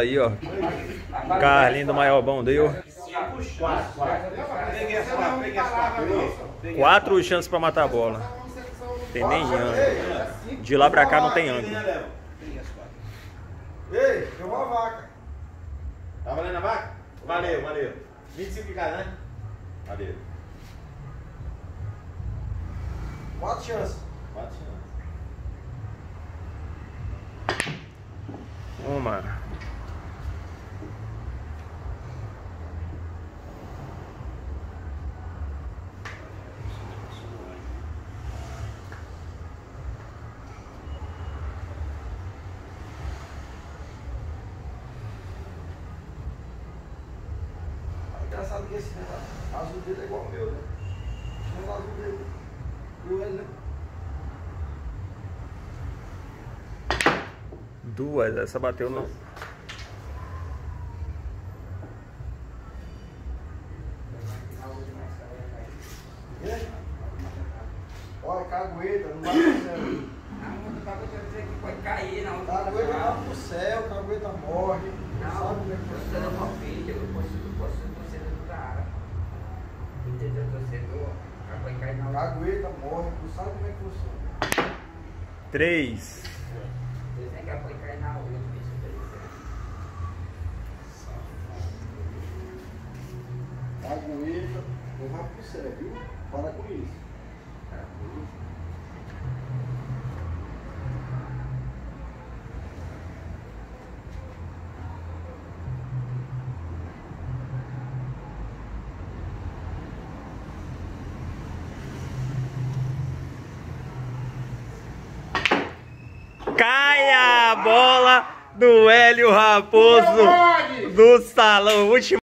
dupla aí, ó. Carlinho do maior bom deu. Quatro chances pra matar a bola. Tem nem ângulo. De lá pra cá não tem ângulo. Ei, eu vou a vaca. Tá valendo a vaca? Valeu, valeu. 25 de cada, né? Valeu. Quatro chances. Quatro chances. Uma. Que esse azul dele é igual ao meu, né? O azul dele. O ele, né? Duas. Essa bateu no. Olha, cagueta, não vai pro céu. Pode cair, não. Cagueta vai pro céu, cagueta morre. Não sabe como é que Você não funciona. palpite, eu posso, eu posso torcedor do cara. Entendeu, torcedor? Cara, vai cair na Cagueta morre, não sabe como é que funciona. Três. Deus é que vai Cagueta, não pro céu, viu? Para com isso. Cai a bola do Hélio Raposo do salão. Última